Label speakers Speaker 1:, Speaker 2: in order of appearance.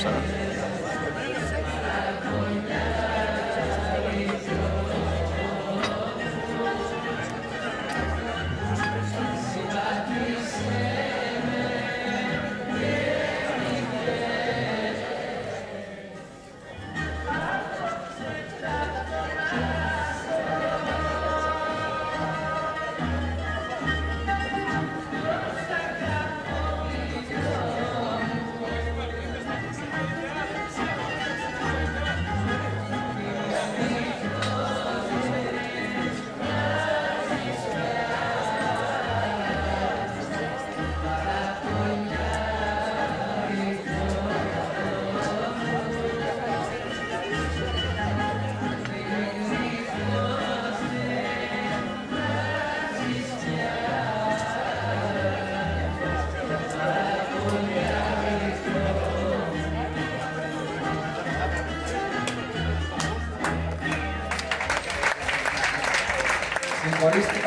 Speaker 1: So. A ver.
Speaker 2: Simbolística